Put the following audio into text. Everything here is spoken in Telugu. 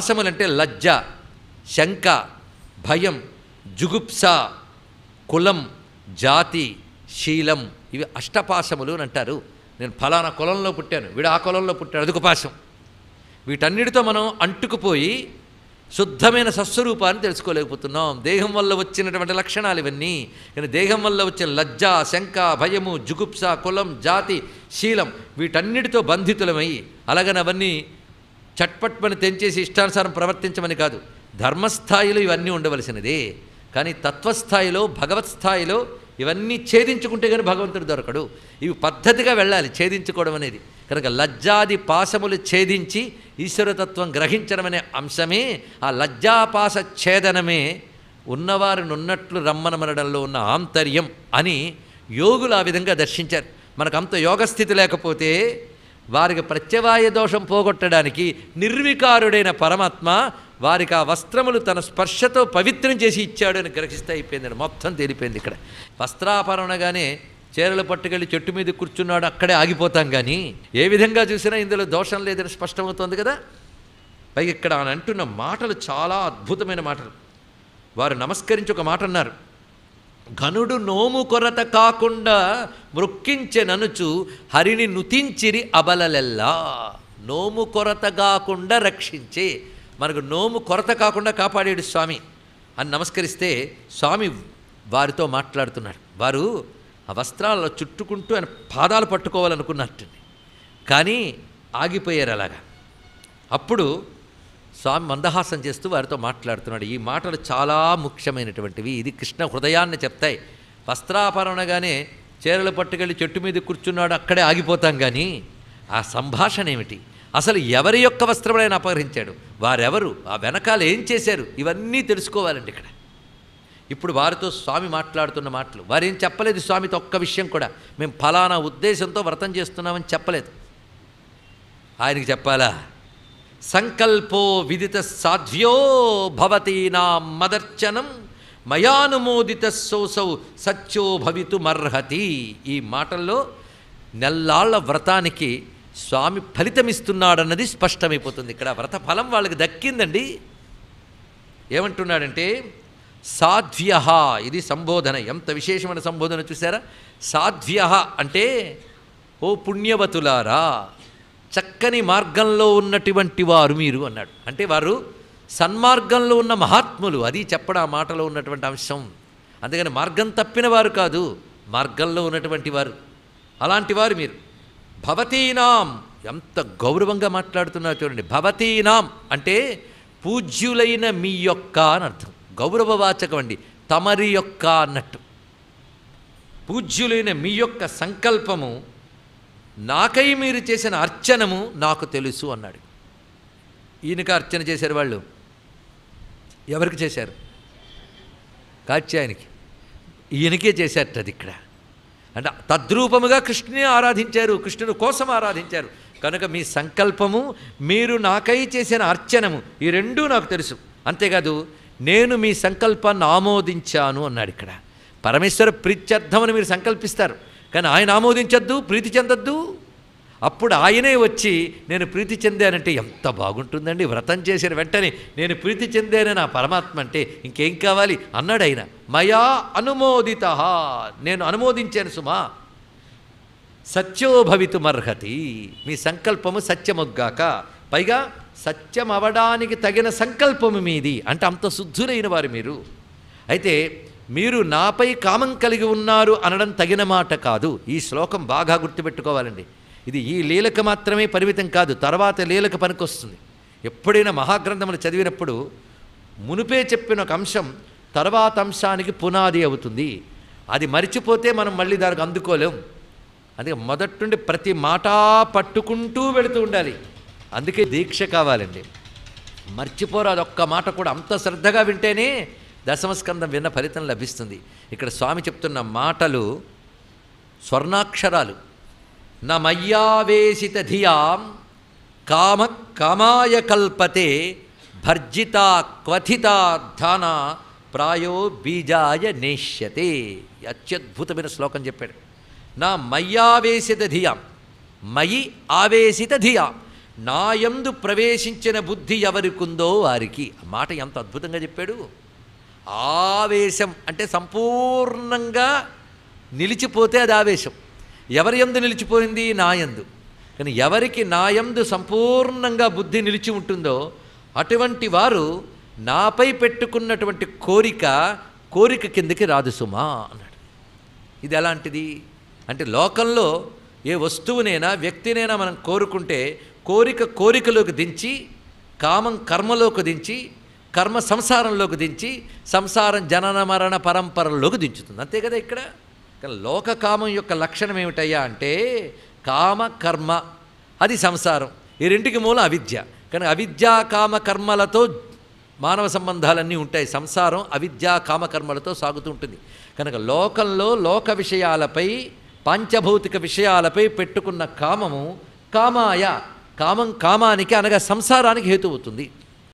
పాశములంటే లజ్జ శంక భయం జుగుప్స కులం జాతి శీలం. ఇవి అష్టపాశములు అని అంటారు. నేను ఫలానా కులంలో పుట్టాను. వీడు ఆ కులంలో పుట్టాడు. అదొక పాశం. వీటన్నిటితో మనం అంటుకుపోయి శుద్ధమైన సస్వరూపాన్ని తెలుసుకోలేకపోతున్నాం. దేహం వల్ల వచ్చినటువంటి లక్షణాలు ఇవన్నీ. కానీ దేహం వల్ల వచ్చిన లజ్జ శంక భయము జుగుప్స కులం జాతి శీలం వీటన్నిటితో బంధితులమై. అలాగనవన్నీ చట్పట్మని తెంచేసి ఇష్టానుసారం ప్రవర్తించమని కాదు. ధర్మస్థాయిలో ఇవన్నీ ఉండవలసినది. కానీ తత్వస్థాయిలో భగవత్ స్థాయిలో ఇవన్నీ ఛేదించుకుంటే కానీ భగవంతుడు దొరకడు. ఇవి పద్ధతిగా వెళ్ళాలి ఛేదించుకోవడం అనేది. కనుక లజ్జాది పాశములు ఛేదించి ఈశ్వరతత్వం గ్రహించడం అనే అంశమే ఆ లజ్జాపాస ఛేదనమే ఉన్నవారిని ఉన్నట్లు రమ్మనమనడంలో ఉన్న ఆంతర్యం అని యోగులు ఆ విధంగా దర్శించారు. మనకు అంత యోగస్థితి లేకపోతే వారికి ప్రత్యవాయ దోషం పోగొట్టడానికి నిర్వికారుడైన పరమాత్మ వారికి ఆ వస్త్రములు తన స్పర్శతో పవిత్రం చేసి ఇచ్చాడు అని గ్రహిస్తే అయిపోయింది మొత్తం తేలిపోయింది ఇక్కడ. వస్త్రాపరణగానే చీరలు పట్టుకెళ్ళి చెట్టు మీద కూర్చున్నాడు అక్కడే ఆగిపోతాం కానీ ఏ విధంగా చూసినా ఇందులో దోషం లేదని స్పష్టమవుతోంది కదా. పైగా ఇక్కడ ఆయన అంటున్న మాటలు చాలా అద్భుతమైన మాటలు. వారు నమస్కరించి ఒక మాట అన్నారు. ఘనుడు నోము కొరత కాకుండా మృక్కించెననుచు హరిని నుతించిరి అబలలెల్లా. నోము కొరత కాకుండా రక్షించే. మనకు నోము కొరత కాకుండా కాపాడాడు స్వామి. అని నమస్కరిస్తే స్వామి వారితో మాట్లాడుతున్నాడు. వారు ఆ వస్త్రాలలో చుట్టుకుంటూ ఆయన పాదాలు పట్టుకోవాలనుకున్నట్టుంది. కానీ ఆగిపోయారు అలాగా. అప్పుడు స్వామి మందహాసం చేస్తూ వారితో మాట్లాడుతున్నాడు. ఈ మాటలు చాలా ముఖ్యమైనటువంటివి. ఇది కృష్ణ హృదయాన్ని చెప్తాయి. వస్త్రాపరణగానే చీరలు పట్టుకెళ్ళి చెట్టు మీద కూర్చున్నాడు అక్కడే ఆగిపోతాం కానీ ఆ సంభాషణ ఏమిటి? అసలు ఎవరి యొక్క వస్త్రములైన అపహరించాడు? వారెవరు? ఆ వెనకాల ఏం చేశారు? ఇవన్నీ తెలుసుకోవాలండి ఇక్కడ. ఇప్పుడు వారితో స్వామి మాట్లాడుతున్న మాటలు. వారేం చెప్పలేదు స్వామితో ఒక్క విషయం కూడా. మేము ఫలానా ఉద్దేశంతో వ్రతం చేస్తున్నామని చెప్పలేదు. ఆయనకి చెప్పాలా? సంకల్పో విదిత సాధ్వ్యో భవతి నా మదర్చనం మయానుమోదిత సోసౌ సత్యో భవితుమర్హతి. ఈ మాటల్లో నెల్లాళ్ళ వ్రతానికి స్వామి ఫలితమిస్తున్నాడన్నది స్పష్టమైపోతుంది. ఇక్కడ వ్రత ఫలం వాళ్ళకి దక్కిందండి. ఏమంటున్నాడంటే సాధ్వ్య ఇది సంబోధన. ఎంత విశేషమైన సంబోధన చూసారా సాధ్వ్య అంటే ఓ పుణ్యవతులారా చక్కని మార్గంలో ఉన్నటువంటి వారు మీరు అన్నాడు. అంటే వారు సన్మార్గంలో ఉన్న మహాత్ములు అది చెప్పడం ఆ మాటలో ఉన్నటువంటి అంశం. అందుకని మార్గం తప్పిన వారు కాదు మార్గంలో ఉన్నటువంటి వారు. అలాంటి వారు మీరు. భవతీనాం ఎంత గౌరవంగా మాట్లాడుతున్నారు చూడండి. భవతీనాం అంటే పూజ్యులైన మీ యొక్క అని అర్థం. గౌరవవాచకం అండి. తమరి యొక్క అన్నట్టు. పూజ్యులైన మీ యొక్క సంకల్పము నాకై మీరు చేసిన అర్చనము నాకు తెలుసు అన్నాడు. ఈయనకి అర్చన చేశారు వాళ్ళు. ఎవరికి చేశారు? కాత్యాయనికి ఈయనకే చేశారట అది ఇక్కడ. అంటే తద్రూపముగా కృష్ణుని ఆరాధించారు కృష్ణుని కోసం ఆరాధించారు. కనుక మీ సంకల్పము మీరు నాకై చేసిన అర్చనము ఈ రెండూ నాకు తెలుసు. అంతేకాదు నేను మీ సంకల్పాన్ని ఆమోదించాను అన్నాడు ఇక్కడ. పరమేశ్వర ప్రీత్యర్థమని మీరు సంకల్పిస్తారు. కానీ ఆయన ఆమోదించద్దు ప్రీతి చెందొద్దు. అప్పుడు ఆయనే వచ్చి నేను ప్రీతి చెందానంటే ఎంత బాగుంటుందండి వ్రతం చేసిన వెంటనే నేను ప్రీతి చెందానని నా పరమాత్మ అంటే ఇంకేం కావాలి? అన్నాడు ఆయన. మయా అనుమోదిత నేను అనుమోదించాను సుమా. సత్యోభవితుమర్హతి మీ సంకల్పము సత్యమొగ్గాక. పైగా సత్యం అవడానికి తగిన సంకల్పము మీది. అంటే అంత శుద్ధులైన వారు మీరు. అయితే మీరు నాపై కామం కలిగి ఉన్నారు అనడం తగిన మాట కాదు. ఈ శ్లోకం బాగా గుర్తుపెట్టుకోవాలండి. ఇది ఈ లీలకు మాత్రమే పరిమితం కాదు తర్వాత లీలకు పనికొస్తుంది. ఎప్పుడైనా మహాగ్రంథములు చదివినప్పుడు మునుపే చెప్పిన ఒక అంశం తర్వాత అంశానికి పునాది అవుతుంది. అది మరిచిపోతే మనం మళ్ళీ దానికి అందుకోలేం. అందుకే మొదటి నుండి ప్రతి మాట పట్టుకుంటూ వెళుతూ ఉండాలి. అందుకే దీక్ష కావాలండి. మర్చిపోరాదు ఒక్క మాట కూడా అంత శ్రద్ధగా వింటేనే దశమస్కందం విన్న ఫలితం లభిస్తుంది. ఇక్కడ స్వామి చెప్తున్న మాటలు స్వర్ణాక్షరాలు. న ధియాం కామ కామాయ కల్పతే భర్జిత క్వథిత ధాన ప్రాయో బీజాయ నేష్యతే. అత్యద్భుతమైన శ్లోకం చెప్పాడు. నా మయ్యావేశిత ధియాం మయి ఆవేశిత ధియాం నాయందు ప్రవేశించిన బుద్ధి ఎవరికుందో వారికి. ఆ మాట ఎంత అద్భుతంగా చెప్పాడు. ఆవేశం అంటే సంపూర్ణంగా నిలిచిపోతే అది ఆవేశం. ఎవరి యందు నిలిచిపోయింది? నాయందు కానీ ఎవరికి నాయందు సంపూర్ణంగా బుద్ధి నిలిచి ఉంటుందో అటువంటి వారు నాపై పెట్టుకున్నటువంటి కోరిక కోరిక కిందకి రాదు సుమా అన్నాడు. ఇది ఎలాంటిది? అంటే లోకంలో ఏ వస్తువునైనా వ్యక్తినైనా మనం కోరుకుంటే కోరిక కోరికలోకి దించి కామం కర్మలోకి దించి కర్మ సంసారంలోకి దించి సంసారం జనన మరణ పరంపరలోకి దించుతుంది. అంతే కదా ఇక్కడ? లోక కామం యొక్క లక్షణం ఏమిటయ్యా అంటే కామ కర్మ అది సంసారం. ఈ రెంటికి మూలం అవిద్య. కానీ అవిద్యా కామ కర్మలతో మానవ సంబంధాలన్నీ ఉంటాయి. సంసారం అవిద్యా కామకర్మలతో సాగుతూ ఉంటుంది. కనుక లోకంలో లోక విషయాలపై పాంచభౌతిక విషయాలపై పెట్టుకున్న కామము కామాయ. కామం కామానికి అనగా సంసారానికి హేతు అవుతుంది.